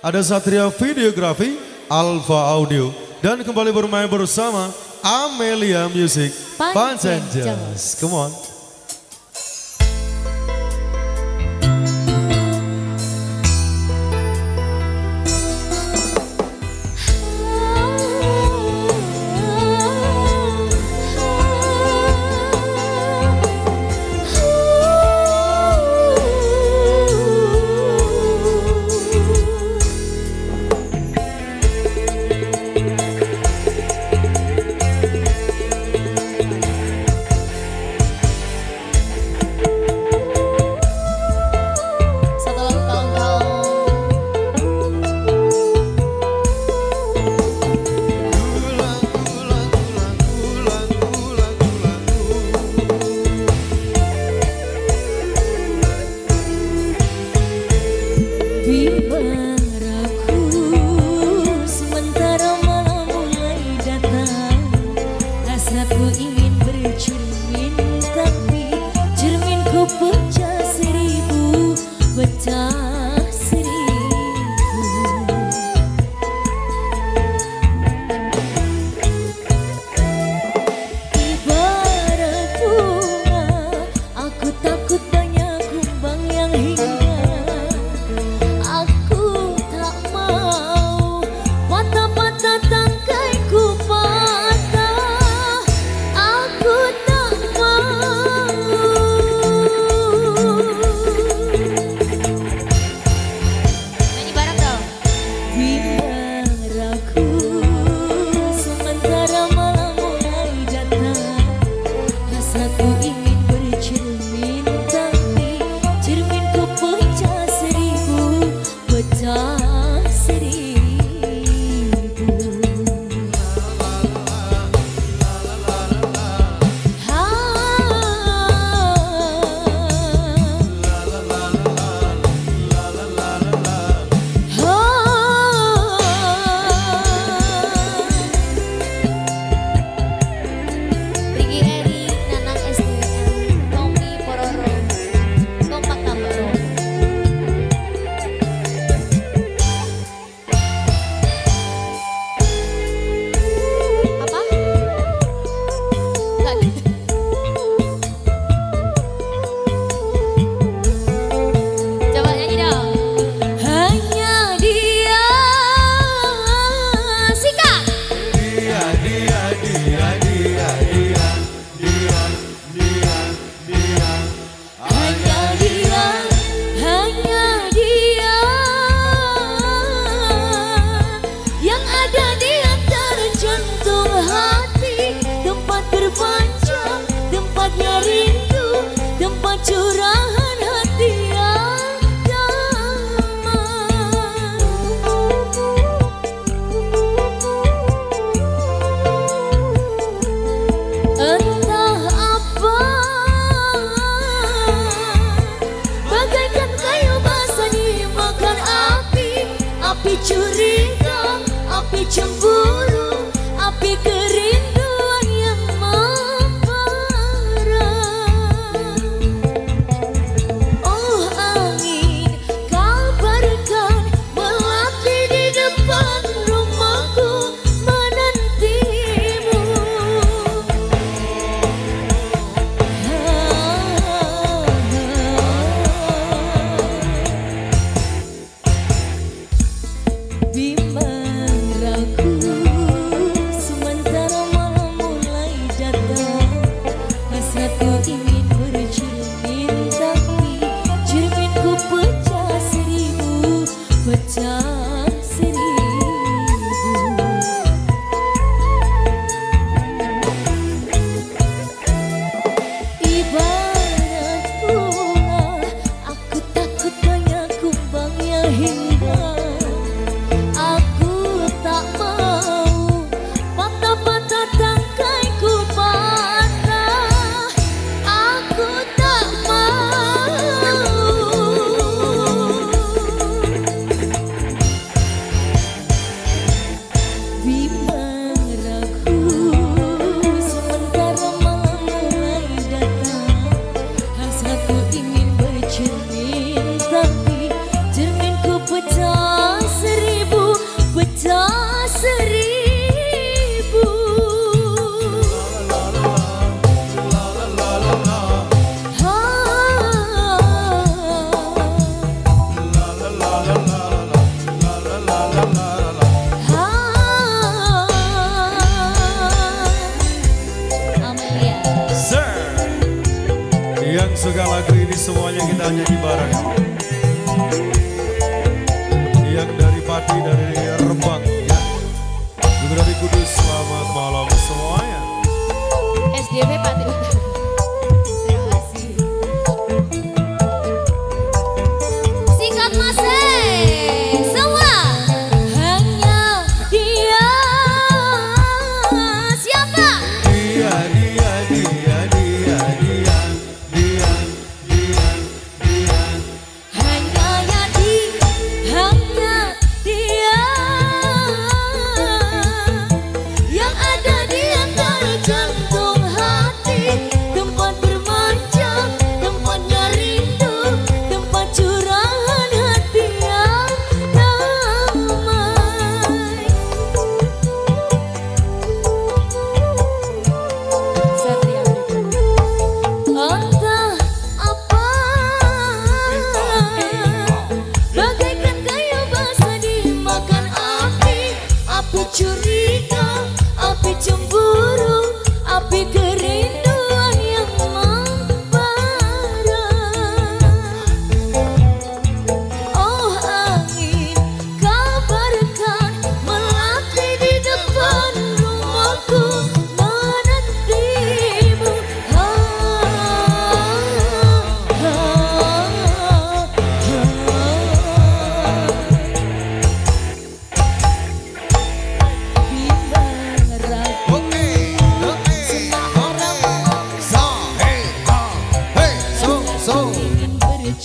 ada Satria Videografi, Alpha Audio, dan kembali bermain bersama Amelia Music, Pancenjas. Come on. curang Semoga lagu ini semuanya kita nyanyi bareng. Yang dari Pati dari Rembang ya. Dari Kudus selamat malam semuanya. SDV Pati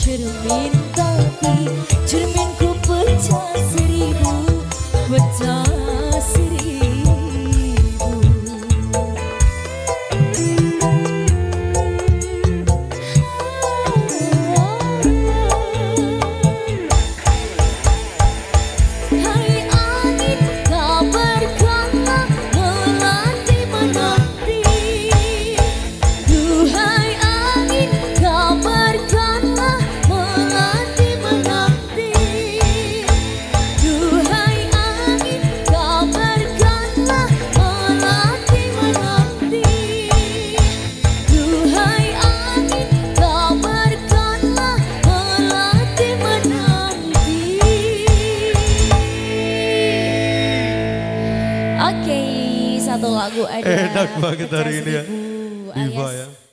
cermin tapi cerminku Enak banget hari ini ya. Diva ya.